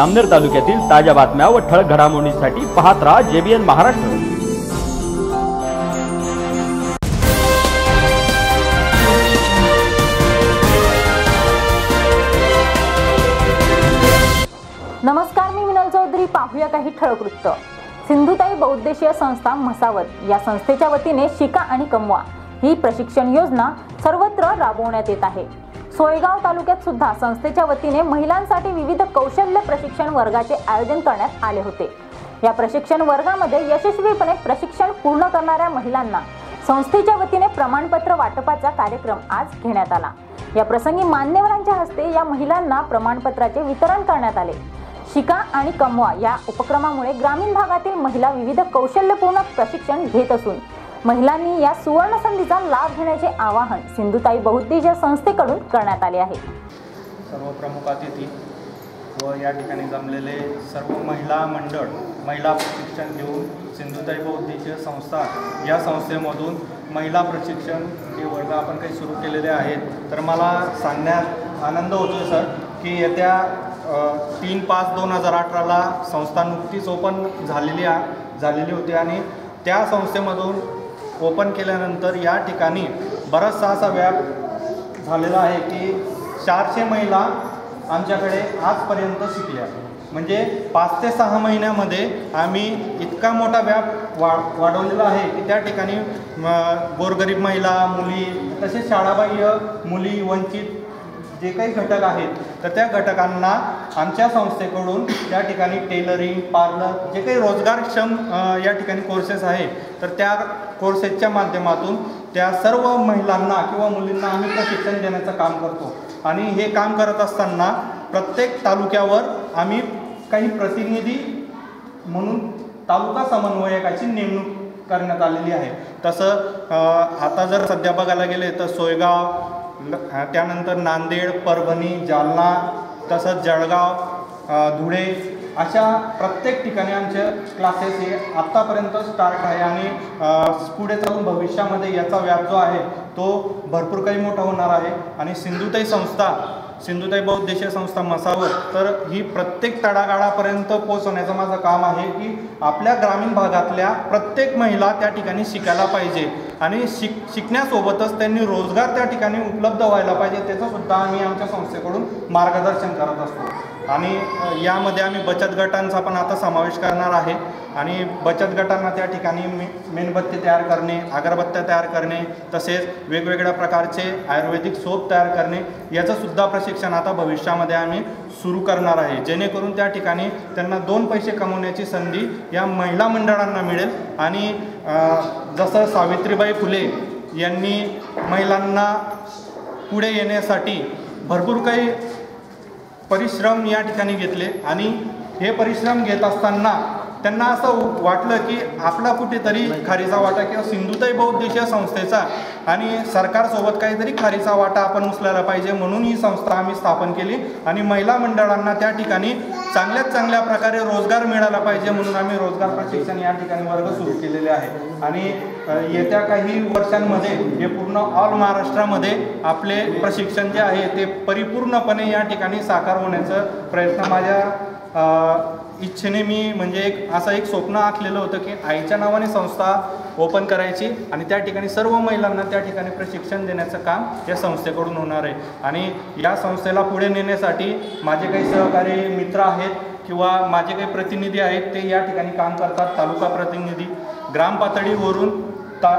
अमनेर तालुक्यातील ताज्या बातम्या व ठळक घडामोडींसाठी पाहत राहा जेबीएन महाराष्ट्र. नमस्कार मी विनल चौधरी. पाहूया काही ठळक वृत्त. सिंधुताई बहुद्देशीय संस्था म्हसावत या संस्थेच्या वतीने शिका आणि कमवा ही प्रशिक्षण योजना सर्वत्र राबवण्यात येत आहे. सोयगाव तालुक्यात सुद्धा संस्थेच्या वतीने महिलांसाठी विविध कौशल्य प्रशिक्षण वर्गाचे आयोजन करण्यात आले होते. या प्रशिक्षण वर्गामध्ये यशस्वीपणे प्रशिक्षण पूर्ण करणाऱ्या महिलांना संस्थेच्या वतीने प्रमाणपत्र वाटपाचा कार्यक्रम आज घेण्यात आला. या प्रसंगी मान्यवरांच्या हस्ते या महिलांना प्रमाणपत्राचे वितरण करण्यात आले. शिका आणि कमवा या उपक्रमामुळे ग्रामीण भागातील महिला विविध कौशल्यपूर्ण प्रशिक्षण घेत असून महिलांनी या सुवर्ण संधीचा लाभ घेण्याचे आवाहन सिंधुताई बहुद्देशीय संस्थेकडून करण्यात आले आहे. सर्व प्रमुख अतिथी व या ठिकाणी जमलेले सर्व महिला मंडळ महिला प्रशिक्षण घेऊन सिंधुताई बौद्धीची संस्था या संस्थेमधून महिला प्रशिक्षण हे वर्ग आपण काही सुरू केलेले आहेत. तर मला सांगण्यात आनंद होतो सर की येत्या तीन पाच दोन हजार अठराला संस्था नुकतीच ओपन झालेली आ झालेली होती आणि त्या संस्थेमधून ओपन केल्यानंतर या ठिकाणी बराचसा असा व्याप झालेला आहे की चारशे महिला आमच्याकडे आजपर्यंत शिकल्या. म्हणजे पाच ते सहा महिन्यामध्ये आम्ही इतका मोठा व्याप वा वाढवलेला आहे की त्या ठिकाणी गोरगरीब महिला मुली तसेच शाळाबाह्य मुली वंचित जे काही घटक आहेत तर त्या घटकांना आमच्या संस्थेकडून त्या ठिकाणी टेलरिंग पार्लर जे काही रोजगारक्षम या ठिकाणी कोर्सेस आहे तर त्या कोर्सेसच्या माध्यमातून त्या सर्व महिलांना किंवा मुलींना आम्ही प्रशिक्षण देण्याचं काम करतो. आणि हे काम करत असताना प्रत्येक तालुक्यावर आम्ही काही प्रतिनिधी म्हणून तालुका समन्वयकाची नेमणूक करण्यात आलेली आहे. तसं आता जर सध्या बघायला गेले तर सोयगाव त्यानंतर नांदेड परभणी जालना तसंच जळगाव धुळे अशा प्रत्येक ठिकाणी आमचे क्लासेस हे आत्तापर्यंत स्टार्ट आहे आणि पुढे चालून भविष्यामध्ये याचा व्याप जो आहे तो भरपूर काही मोठा होणार आहे. आणि सिंधुताई संस्था सिंधुताई बौद्धदेशीय संस्था मसावर तर ही प्रत्येक तडागाळापर्यंत पोहोचवण्याचं माझं काम आहे की आपल्या ग्रामीण भागातल्या प्रत्येक महिला त्या ठिकाणी शिकायला पाहिजे. आणि शिक शिकण्यासोबतच त्यांनी रोजगार त्या ठिकाणी उपलब्ध व्हायला पाहिजे त्याचंसुद्धा आम्ही आमच्या संस्थेकडून मार्गदर्शन करत असतो. आणि यामध्ये आम्ही बचत गटांचा पण आता समावेश करणार आहे. आणि बचत गटांना त्या ठिकाणी मे मेणबत्ती तयार करणे अगरबत्त्या तयार करणे तसेच वेगवेगळ्या प्रकारचे आयुर्वेदिक सोप तयार करणे याचंसुद्धा प्रशिक्षण आता भविष्यामध्ये आम्ही सुरू करणार आहे. जेणेकरून त्या ठिकाणी त्यांना दोन पैसे कमवण्याची संधी या महिला मंडळांना मिळेल. आणि जसं सावित्रीबाई फुले यांनी महिलांना पुढे येण्यासाठी भरपूर काही परिश्रम या ठिकाणी घेतले. आणि हे परिश्रम घेत असताना त्यांना असं वाटलं की आपला कुठेतरी खारीचा वाटा किंवा सिंधुताई बौद्धदेशीय संस्थेचा आणि सरकारसोबत काहीतरी खारीचा वाटा आपण उचलायला पाहिजे म्हणून ही संस्था आम्ही स्थापन केली. आणि महिला मंडळांना त्या ठिकाणी चांगल्यात चांगल्या प्रकारे रोजगार मिळाला पाहिजे म्हणून आम्ही रोजगार प्रशिक्षण या ठिकाणी वर्ग सुरू केलेले आहे. आणि येत्या काही वर्षांमध्ये हे पूर्ण ऑल महाराष्ट्रामध्ये आपले प्रशिक्षण जे आहे ते परिपूर्णपणे या ठिकाणी साकार होण्याचा प्रयत्न माझ्या इच्छेने मी म्हणजे एक असं एक स्वप्न आखलेलं होतं की आईच्या नावाने संस्था ओपन करायची आणि त्या ठिकाणी सर्व महिलांना त्या ठिकाणी प्रशिक्षण देण्याचं काम या संस्थेकडून होणार आहे. आणि या संस्थेला पुढे नेण्यासाठी माझे काही सहकारी मित्र आहेत किंवा माझे काही प्रतिनिधी आहेत ते या ठिकाणी काम करतात. तालुका प्रतिनिधी ग्राम पातळीवरून ता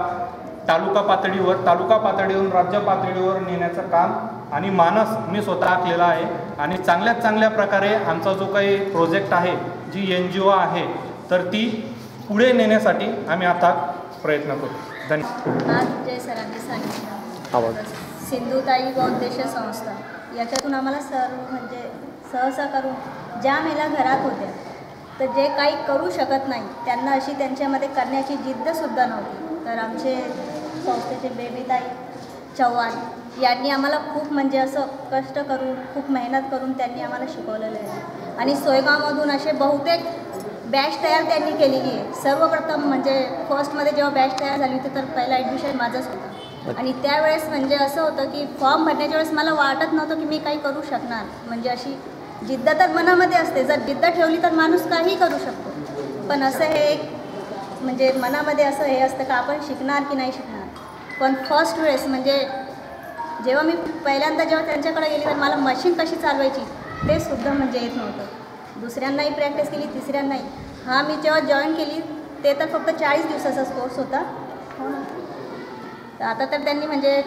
तालुका पातळीवर तालुका पातळीवरून राज्य पातळीवर नेण्याचं काम आणि मानस मी स्वतः आखलेला आहे. आणि चांगल्यात चांगल्या प्रकारे आमचा जो काही प्रोजेक्ट आहे जी एन जी ओ आहे तर ती पुढे नेण्यासाठी आम्ही आता प्रयत्न करू. धन्यवाद आज जय सरांनी सांगितलं. सिंधुताई बौद्धेश संस्था. याच्यातून आम्हाला सर्व म्हणजे सहसा करून ज्या महिला घरात होत्या तर जे काही करू शकत नाही त्यांना अशी त्यांच्यामध्ये करण्याची जिद्दसुद्धा नव्हती. तर आमचे संस्थेचे बेबीताई चव्हाण यांनी आम्हाला खूप म्हणजे असं कष्ट करून खूप मेहनत करून त्यांनी आम्हाला शिकवलेलं आहे. आणि सोयगावमधून असे बहुतेक बॅच तयार त्यांनी केलेली आहे. सर्वप्रथम म्हणजे फर्स्टमध्ये जेव्हा बॅच तयार झाली होती तर पहिला ॲडमिशन माझंच होतं. आणि त्यावेळेस म्हणजे असं होतं की फॉर्म भरण्याच्या वेळेस मला वाटत नव्हतं की मी काही करू शकणार. म्हणजे अशी जिद्द तर मनामध्ये असते. जर जिद्द ठेवली तर माणूस काही करू शकतो. पण असं हे एक म्हणजे मनामध्ये असं हे असतं का आपण शिकणार की नाही शिकणार. पण फर्स्ट वेळेस म्हणजे जेव्हा मी पहिल्यांदा जेव्हा त्यांच्याकडे गेली तर मला मशीन कशी चालवायची ते सुद्धा म्हणजे येत नव्हतं. दुसऱ्यांनाही प्रॅक्टिस केली तिसऱ्यांनाही. हा मी जेव्हा जॉईन केली ते तर फक्त चाळीस दिवसाचाच कोर्स होता. हो ना. तर आता तर त्यांनी म्हणजे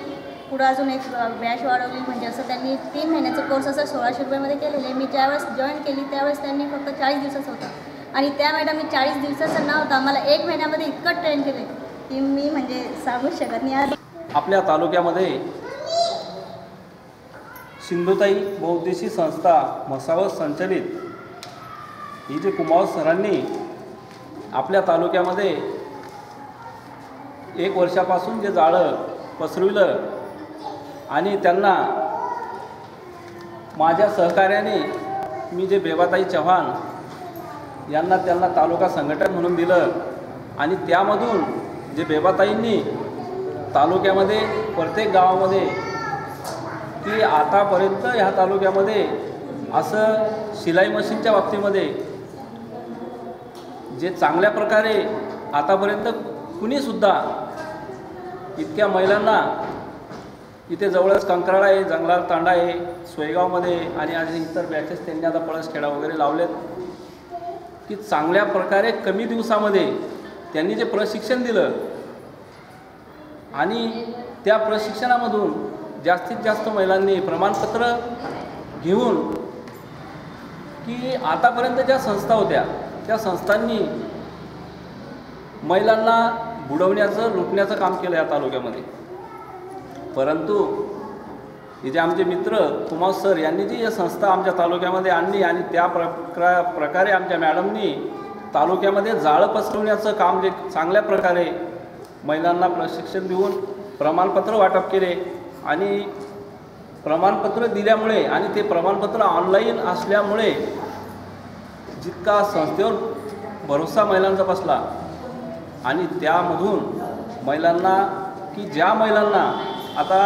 पुढं अजून एक बॅच वाढवली म्हणजे असं त्यांनी तीन महिन्याचा कोर्स असं सोळाशे रुपयामध्ये केलेलं आहे. मी ज्यावेळेस जॉईन केली त्यावेळेस त्यांनी फक्त चाळीस दिवसाचा होता. आणि त्या मॅडमनी चाळीस दिवसाचं नाव मला एक महिन्यामध्ये इतकं ट्रेन केलं की मी म्हणजे सांगूच शकत नाही. आज आपल्या तालुक्यामध्ये सिंधुताई बहुद्देशी संस्था मसावत संचलित. ही जे. कुमार सरांनी आपल्या तालुक्यामध्ये एक वर्षापासून जे जाळं पसरविलं आणि त्यांना माझ्या सहकार्याने मी जे बेबाताई चव्हाण यांना त्यांना तालुका संघटन म्हणून दिलं आणि त्यामधून जे बेबाताईंनी तालुक्यामध्ये प्रत्येक गावामध्ये की आतापर्यंत ह्या तालुक्यामध्ये असं शिलाई मशीनच्या बाबतीमध्ये जे चांगल्या प्रकारे आतापर्यंत कुणीसुद्धा इतक्या महिलांना इथे जवळच कंकराळा आहे जंगलात तांडा आहे सोयगावमध्ये आणि आणि इतर बॅचेस त्यांनी आता पळसखेडा वगैरे लावलेत की चांगल्या प्रकारे कमी दिवसामध्ये त्यांनी जे प्रशिक्षण दिलं आणि त्या प्रशिक्षणामधून जास्तीत जास्त महिलांनी प्रमाणपत्र घेऊन की आतापर्यंत ज्या संस्था होत्या त्या संस्थांनी महिलांना बुडवण्याचं लुटण्याचं काम केलं या तालुक्यामध्ये. परंतु हे जे आमचे मित्र कुमार सर यांनी जी ही संस्था आमच्या तालुक्यामध्ये आणली आणि त्या प्रक्रा प्रकारे आमच्या मॅडमनी तालुक्यामध्ये जाळं पसरवण्याचं काम जे चांगल्या प्रकारे महिलांना प्रशिक्षण देऊन प्रमाणपत्र वाटप केले आणि प्रमाणपत्र दिल्यामुळे आणि ते प्रमाणपत्र ऑनलाईन असल्यामुळे जितका संस्थेवर भरोसा महिलांचा बसला आणि त्यामधून महिलांना की ज्या महिलांना आता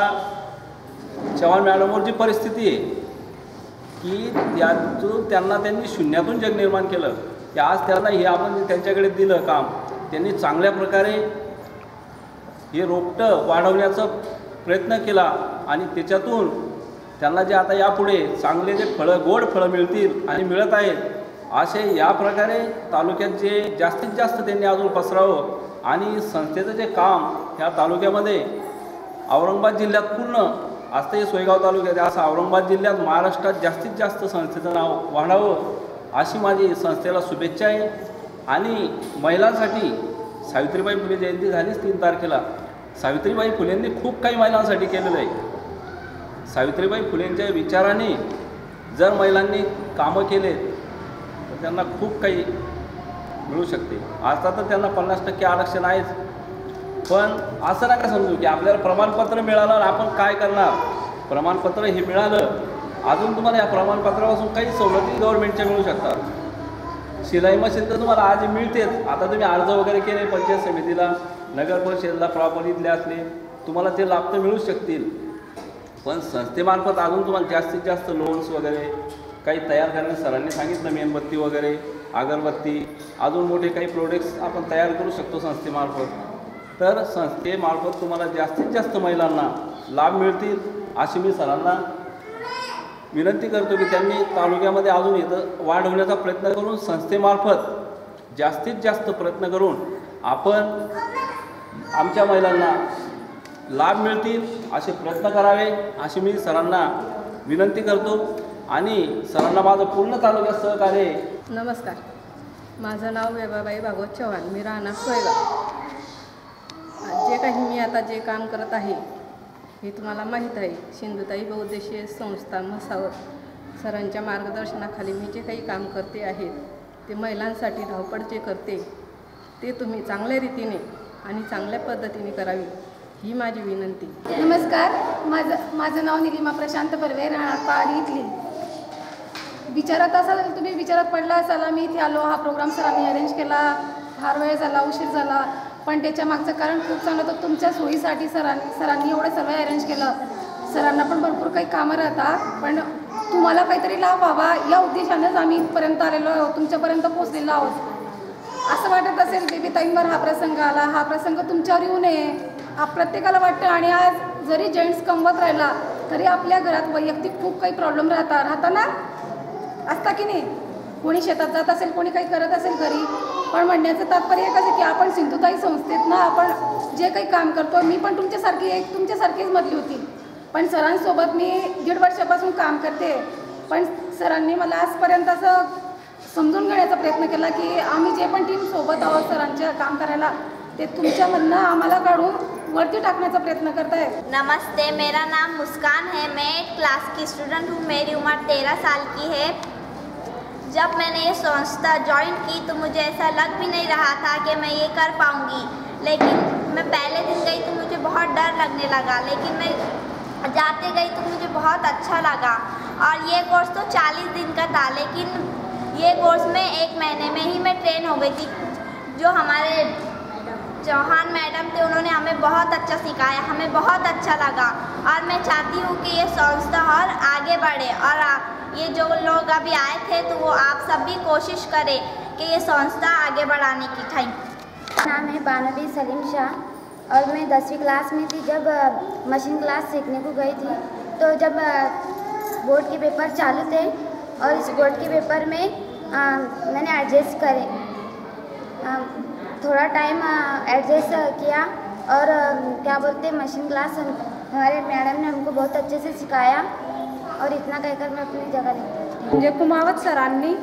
चव्हाण मॅडमवर जी परिस्थिती आहे की त्यातून त्यांना त्यांनी शून्यातून जग निर्माण केलं. की आज त्यांना हे आपण त्यांच्याकडे दिलं काम त्यांनी चांगल्या प्रकारे हे रोपटं वाढवण्याचं प्रयत्न केला आणि त्याच्यातून त्यांना जे आता यापुढे चांगले जे फळं गोड फळं मिळतील आणि मिळत आहेत असे या प्रकारे तालुक्यात जे जास्तीत जास्त त्यांनी अजून पसरावं आणि संस्थेचं जे काम ह्या तालुक्यामध्ये औरंगाबाद जिल्ह्यात पूर्ण असतं हे सोयगाव तालुक्यात आहे, असं औरंगाबाद जिल्ह्यात महाराष्ट्रात जास्तीत जास्त संस्थेचं नाव वाढावं अशी माझी संस्थेला शुभेच्छा आहे. आणि महिलांसाठी सावित्रीबाई फुले जयंती झालीच तीन तारखेला. सावित्रीबाई फुलेंनी खूप काही महिलांसाठी केलेलं आहे. सावित्रीबाई फुलेंच्या विचाराने जर महिलांनी कामं केले तर त्यांना खूप काही मिळू शकते. आता तर त्यांना पन्नास टक्के आरक्षण आहेच. पण असं नका समजू की आपल्याला प्रमाणपत्र मिळालं आणि आपण काय करणार? प्रमाणपत्र हे मिळालं. अजून तुम्हाला या प्रमाणपत्रापासून काही सवलती गव्हर्नमेंटच्या मिळू शकतात. शिलाई मशीन तर तुम्हाला आज मिळतेच. आता तुम्ही अर्ज वगैरे केले पंचायत समितीला नगर परिषदेला प्रॉपर्टीतले असले तुम्हाला ते लाभ तर मिळू शकतील. पण संस्थेमार्फत अजून तुम्हाला जास्तीत जास्त लोन्स वगैरे काही तयार करण्यास सरांनी सांगितलं मेणबत्ती वगैरे अगरबत्ती अजून मोठे काही प्रोडक्ट्स आपण तयार करू शकतो संस्थेमार्फत. तर संस्थेमार्फत तुम्हाला जास्तीत जास्त महिलांना लाभ मिळतील अशी मी सरांना विनंती करतो की त्यांनी तालुक्यामध्ये अजून इथं वाढ होण्याचा प्रयत्न करून संस्थेमार्फत जास्तीत जास्त प्रयत्न करून आपण आमच्या महिलांना लाभ मिळतील असे प्रयत्न करावे अशी मी सरांना विनंती करतो. आणि सरांना माझं पूर्ण तालुक्यात सहकार्य आहे. नमस्कार. माझं नाव वेबाबाई भागवत चव्हाण. मी राहणार सोयगाव. जे काही मी आता जे काम करत आहे हे तुम्हाला माहीत आहे. सिंधुताई बहुद्देशीय संस्था मसावत सरांच्या मार्गदर्शनाखाली मी जे काही काम करते आहे ते महिलांसाठी धावपळ जे करते. ते तुम्ही चांगल्या रीतीने आणि चांगल्या पद्धतीने करावी ही माझी विनंती. नमस्कार. माझं माझं नाव निलिमा प्रशांत बर्वे राहणार पहाडी इथली. विचारत असाल तुम्ही विचारात पडला असाल मी इथे आलो हा प्रोग्राम सरांनी अरेंज केला. फार वेळ झाला उशीर झाला. पण त्याच्या मागचं कारण खूप चांगलं होतं. तुमच्या सोयीसाठी सरांनी सरांनी एवढं सर्व अरेंज केलं. सरांना पण भरपूर काही कामं राहतात पण तुम्हाला काहीतरी लाभ व्हावा या उद्देशानेच आम्ही इथपर्यंत आलेलो आहोत. तुमच्यापर्यंत पोहोचलेलो आहोत. असं वाटत असेल बेबीताईंवर हा प्रसंग आला. हा प्रसंग तुमच्यावर येऊ नये. हा प्रत्येकाला वाटतं आणि आज जरी जेंट्स कमवत राहिला तरी आपल्या घरात वैयक्तिक खूप काही प्रॉब्लेम राहतात राहताना असता की नाही? कोणी शेतात जात असेल कोणी काही करत असेल घरी पण म्हणण्याचं तात्पर्य एकच आहे की आपण सिंधुताई संस्थेत ना आपण जे काही काम करतो मी पण तुमच्यासारखी एक तुमच्यासारखीच मधली होती. पण सरांसोबत मी दीड वर्षापासून काम करते. पण सरांनी मला आजपर्यंत असं समजून घेण्याचा प्रयत्न केला की आम्ही जे पण टीम सोबत आहोत सरांच्या काम करायला ते तुमच्यामधनं आम्हाला काढून वरती टाकण्याचा प्रयत्न करताय. नमस्ते मेरा नाम मुस्कान है. मैं क्लास की स्टूडेंट हूँ. मेरी उम्र तेरह साल की है. जब मैंने ये संस्था ज्वाइन की तो मुझे ऐसा लग भी नहीं रहा था कि मैं ये कर पाऊँगी। लेकिन मैं पहले दिन गई तो मुझे बहुत डर लगने लगा। लेकिन मैं जाते गई तो मुझे बहुत अच्छा लगा। और ये कोर्स तो 40 दिन का था, लेकिन ये कोर्स में एक महीने में ही मैं ट्रेन हो गई थी। जो हमारे चौहान मैडम थे, उन्होंने हमें बहुत अच्छा सिखाया, हमें बहुत अच्छा लगा। और मैं चाहती हूँ कि ये संस्था और आगे बढ़े और ये जो लोग अभी आए थे तो वो आप सब भी कोशिश करें कि ये संस्था आगे बढ़ाने की। थैंक नाम है बानवी सलीम शाह और मैं दसवीं क्लास में थी। जब मशीन क्लास सीखने को गई थी तो जब बोर्ड के पेपर चालू थे और इस बोर्ड के पेपर में अ, मैंने एडजस्ट करे। अ, थोड़ा टाइम एडजस्ट किया और क्या बोलते मशीन क्लास हमारे मैडम ने हमको बहुत अच्छे से सिखाया। और इतना कहकर मैं अपनी जगह लेती म्हणजे कुमावत सरांनी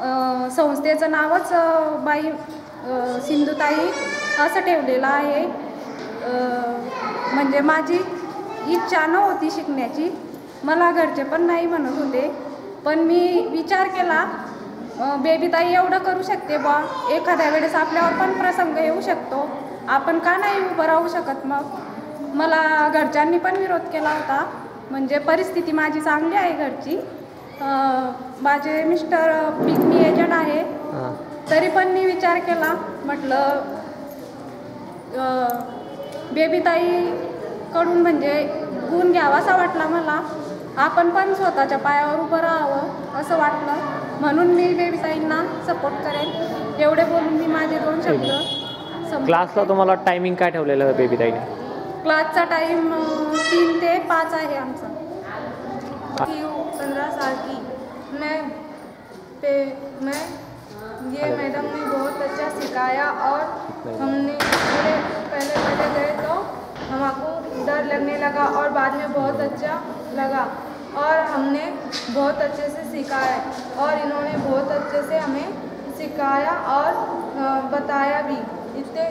अ, संस्थेचं नावच अ, बाई अ, सिंधुताई असं ठेवलेलं आहे. अ, म्हणजे माझी इच्छा नव्हती शिकण्याची. मला घरचे पण नाही म्हणत होते. पण मी विचार केला अ, बेबीताई एवढं करू शकते बा. एखाद्या वेळेस आपल्यावर पण प्रसंग येऊ शकतो. आपण का नाही उभं राहू शकत मग? मला घरच्यांनी पण विरोध केला होता. म्हणजे परिस्थिती माझी चांगली आहे घरची. माझे मिस्टर पिकनी एजंट आहे. तरी पण मी विचार केला. म्हटलं बेबीताईकडून म्हणजे गुण घ्यावासा वाटला मला. आपण पण स्वतःच्या पायावर उभं राहावं असं वाटलं. म्हणून मी बेबीताईंना सपोर्ट करेन. एवढे बोलून मी माझे दोन शब्द. क्लासला तुम्हाला टायमिंग काय ठेवलेलं आहे बेबी ताईने क्लासचा टाइम अ, तीन ते पाच आहे आमचा. की हूँ. पंद्रह साल की मैं पे मैं ये मैडम ने बहुत अच्छा सिखाया और हमने पहले पहले पहले गए तो हमको डर लगने लगा और बाद में बहुत अच्छा लगा और हमने बहुत अच्छे से सीखा है और इन्होंने बहुत अच्छे से हमें सिखाया और बताया भी। इतने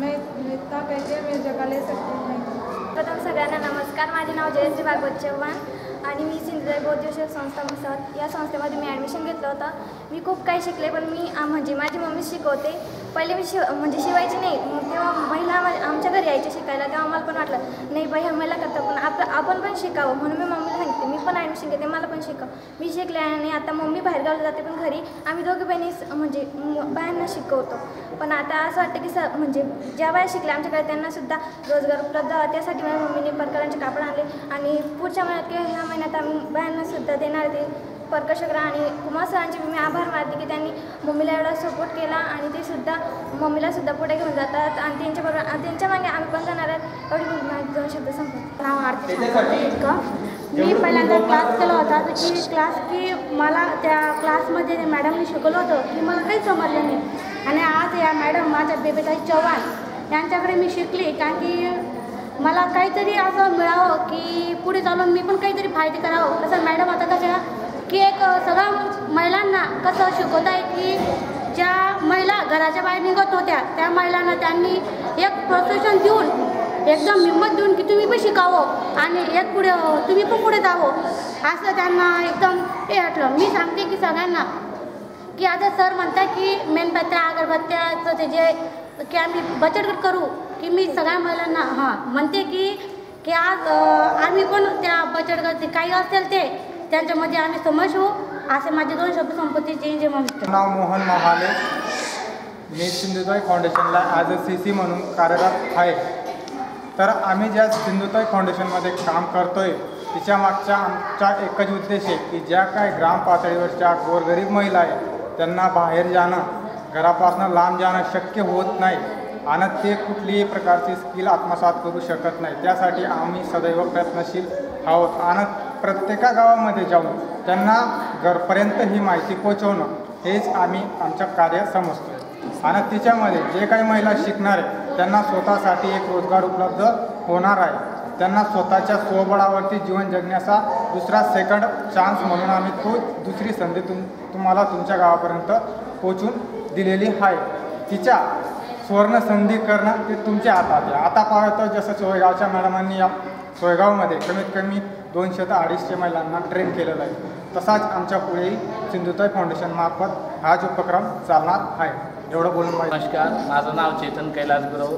मैं इतना कहते मैं जगह ले सकती हूँ प्रथम सगळ्यांना नमस्कार. माझे नाव जयश्री भागवत चव्हाण आणि मी सिंधुदय बौद्धिक संस्था मसाद या संस्थेमध्ये मी ॲडमिशन घेतलं होतं. मी खूप काही शिकले पण मी म्हणजे माझी मम्मी शिकवते. पहिले मी शिव म्हणजे शिवायची नाही मग तेव्हा महिला आम्हा- आमच्या घरी यायच्या शिकायला तेव्हा मला पण वाटलं नाही बाई ह्या मला करतात पण आप आपण पण शिकावं. म्हणून मी मम्मीला सांगितले मी पण ॲडमिशन घेते मला पण शिकव. मी शिकले आणि आता मम्मी बाहेर गावला जाते पण घरी आम्ही दोघे बहिणी म्हणजे बायांना शिकवतो. पण आता असं वाटतं की स म्हणजे ज्या बाया शिकल्या आमच्याकडे त्यांनासुद्धा रोजगार उपलब्ध त्यासाठी माझ्या मम्मीने प्रकारांचे कापड आणले आणि पुढच्या महिन्यात किंवा ह्या महिन्यात आम्ही बायांनासुद्धा देणार ते परकशग्र आणि कुमार सरांचे मी आभार मानते की त्यांनी मम्मीला एवढा सपोर्ट केला आणि ते सुद्धा मम्मीला सुद्धा पुढे घेऊन जातात. आणि त्यांच्याबरोबर आणि त्यांच्या मागे आम्ही पण जाणार आहेत. एवढी माझे दोन शब्द संपत नाव आरती इतकं मी पहिल्यांदा क्लास केला होता की क्लास की मला त्या क्लासमध्ये मॅडमनी शिकवलं होतं की मला काही समजलं नाही. आणि आज या मॅडम माझ्या बेबीताई चव्हाण यांच्याकडे मी शिकली कारण की मला काहीतरी असं मिळावं की पुढे चालून मी पण काहीतरी फायदे करावं. कसं मॅडम आता कशा की एक सगळ्या महिलांना कसं शिकवत आहे की ज्या महिला घराच्या बाहेर निघत होत्या त्या महिलांना त्यांनी एक प्रोत्साहन देऊन एकदम हिंमत देऊन की तुम्ही पण शिकावं आणि एक पुढे तुम्ही पण पुढे जावं. असं त्यांना एकदम हे वाटलं. मी सांगते की सगळ्यांना की आता सर म्हणतात की मेणबत्त्या अगरबत्त्याचं ते जे की आम्ही बचत गट करू की मी सगळ्या महिलांना हां म्हणते की की आज आम्ही पण त्या बचत गट काही असेल ते त्यांच्यामध्ये आम्ही समज हो असे माझे दोन शब्द संपत्तीचे जे म्हणतो नाव मोहन महाले. मी सिंधुताई फाउंडेशनला ॲज अ सी सी म्हणून कार्यरत आहे. तर आम्ही ज्या सिंधुताई फाउंडेशनमध्ये काम करतो आहे तिच्या मागच्या आमचा एकच उद्देश आहे की ज्या काय ग्राम पातळीवरच्या गोरगरीब महिला आहे त्यांना बाहेर जाणं घरापासून लांब जाणं शक्य होत नाही आणि ते कुठलीही प्रकारची स्किल आत्मसात करू शकत नाही. त्यासाठी आम्ही सदैव प्रयत्नशील आहोत आणि प्रत्येका गावामध्ये जाऊन त्यांना घरपर्यंत ही माहिती पोचवणं हेच आम्ही आमचं कार्य समजतो आणि तिच्यामध्ये जे काही महिला शिकणार आहे त्यांना स्वतःसाठी एक रोजगार उपलब्ध होणार आहे. त्यांना स्वतःच्या स्वबळावरती जीवन जगण्याचा दुसरा सेकंड चान्स म्हणून आम्ही तो दुसरी संधी तुम तुम्हाला तुमच्या गावापर्यंत पोचून दिलेली आहे. तिच्या सुवर्ण संधी करणं ते तुमच्या हातात आहे. आता पाहतो जसं सोयगावच्या मॅडमांनी या सोयगावमध्ये कमीत कमी दोनशे ते अडीचशे महिलांना ट्रेन केलेलं आहे तसाच आमच्या पुढेही सिंधुताई फाउंडेशनमार्फत हा जो उपक्रम चालणार आहे. एवढं बोलून नमस्कार माझं नाव चेतन कैलास गुरव.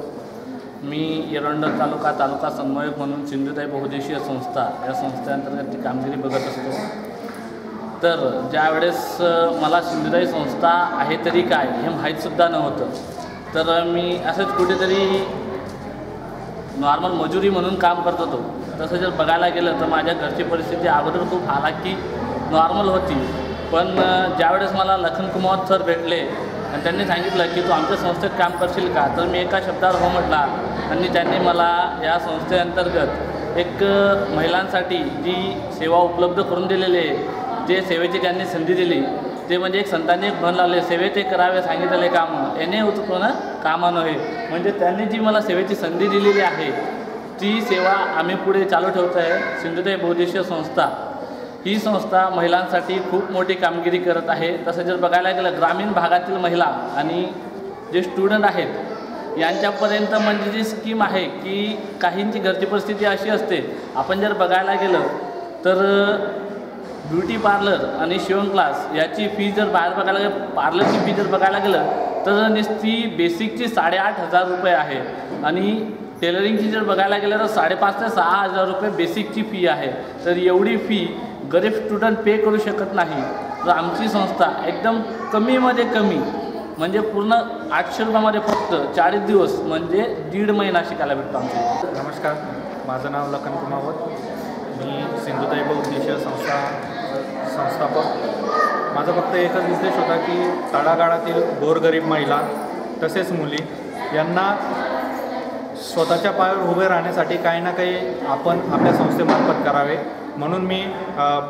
मी एरंड तालुका तालुका समन्वयक म्हणून सिंधुताई बहुदेशीय संस्था या संस्थेअंतर्गत ती कामगिरी बघत असतो. तर ज्यावेळेस मला सिंधुताई संस्था आहे तरी काय हे माहीतसुद्धा नव्हतं. तर मी असंच कुठेतरी नॉर्मल मजुरी म्हणून काम करत होतो. तसं जर बघायला गेलं तर माझ्या घरची परिस्थिती अगोदर खूप हालाकी नॉर्मल होती. पण ज्यावेळेस मला लखन कुमार सर भेटले आणि त्यांनी सांगितलं की तू आमच्या संस्थेत काम करशील का? तर मी एका शब्दावर हो म्हटला. आणि त्यांनी मला या संस्थेअंतर्गत एक महिलांसाठी जी सेवा उपलब्ध करून दिलेली आहे जे सेवेची त्यांनी संधी दिली ते म्हणजे एक संतांनी एक भन लावले. सेवे ते करावे सांगितलेले काम येणे उत्पन्न कामा नव्हे म्हणजे त्यांनी जी मला सेवेची संधी दिलेली आहे ती सेवा आम्ही पुढे चालू ठेवत आहे. सिंधुताई बहुद्देशीय संस्था ही संस्था महिलांसाठी खूप मोठी कामगिरी करत आहे. तसं जर बघायला गेलं ग्रामीण भागातील महिला आणि जे स्टुडंट आहेत यांच्यापर्यंत म्हणजे जी स्कीम आहे की काहींची घरची परिस्थिती अशी असते आपण जर बघायला गेलं तर ब्युटी पार्लर आणि शिवण क्लास याची फी जर बाहेर बघायला गेलं पार्लरची फी जर बघायला गेलं तर नुसती बेसिकची साडेआठ हजार रुपये आहे. आणि टेलरिंगची जर बघायला गेलं तर साडेपाच ते सहा हजार रुपये बेसिकची फी आहे. तर एवढी फी गरीब स्टुडंट पे करू शकत नाही. तर आमची संस्था एकदम कमीमध्ये कमी म्हणजे पूर्ण आठशे रुपयामध्ये फक्त चाळीस दिवस म्हणजे दीड महिना शिकायला भेटतो आमच्या नमस्कार माझं नाव लखन कुमावत. मी सिंधुताई बहुद्देशीय संस्था संस्थापक. माझा फक्त एकच उद्देश होता की तळागाळातील गोरगरीब महिला तसेच मुली यांना स्वतःच्या पायावर उभे राहण्यासाठी काही ना काही आपण आपल्या संस्थेमार्फत करावे. म्हणून मी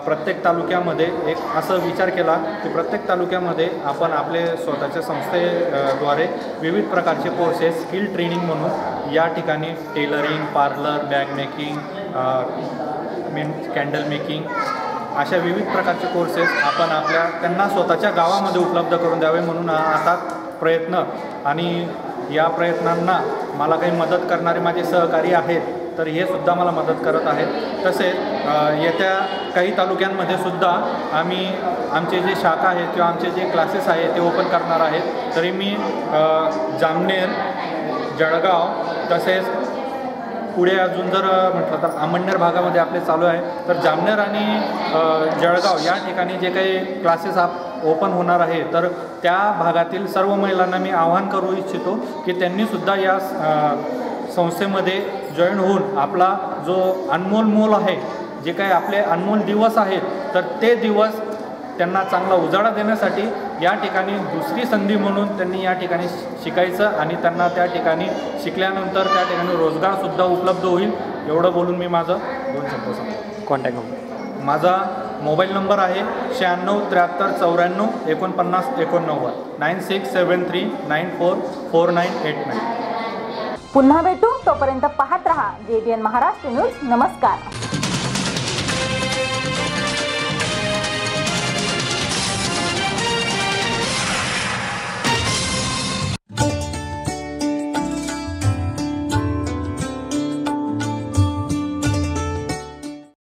प्रत्येक तालुक्यामध्ये एक असं विचार केला की प्रत्येक तालुक्यामध्ये आपण आपले स्वतःच्या संस्थेद्वारे विविध प्रकारचे कोर्सेस स्किल ट्रेनिंग म्हणून या ठिकाणी tailoring parlour bag making main candle making अशा विविध प्रकारचे कोर्सेस आपण आपल्या त्यांना स्वतःच्या गावामध्ये उपलब्ध करून द्यावे म्हणून आता प्रयत्न आणि या प्रयत्नांना मला काही मदत करणारे माझे सहकारी आहेत तर हे सुद्धा मला मदत करत आहेत. तसेच येत्या काही तालुक्यांमध्ये सुद्धा आम्ही आमचे जे शाखा आहेत किंवा आमचे जे क्लासेस आहेत ते ओपन करणार आहेत. तरी मी जामनेर जळगाव तसेच पुढे अजून जर म्हटलं तर अमळनेर भागामध्ये आपले चालू आहे तर जामनेर आणि जळगाव या ठिकाणी जे काही क्लासेस आप ओपन होणार आहे तर त्या भागातील सर्व महिलांना मी आवाहन करू इच्छितो की त्यांनीसुद्धा या संस्थेमध्ये जॉईन होऊन आपला जो अनमोल मोल आहे जे काही आपले अनमोल दिवस आहेत तर ते दिवस त्यांना चांगला उजाळा देण्यासाठी या ठिकाणी दुसरी संधी म्हणून त्यांनी या ठिकाणी शिकायचं आणि त्यांना त्या ठिकाणी शिकल्यानंतर त्या ठिकाणी रोजगारसुद्धा उपलब्ध होईल एवढं बोलून मी माझं दोन शब्द सांगतो. कॉन्टॅक्ट माझा मोबाईल नंबर आहे शहाण्णव त्र्याहत्तर चौऱ्याण्णव एकोणपन्नास एकोणनव्वद. Nine six seven three nine four four nine eight nine. पुन्हा भेटू तोपर्यंत पाहत रहा जेबीएन महाराष्ट्र न्यूज. नमस्कार.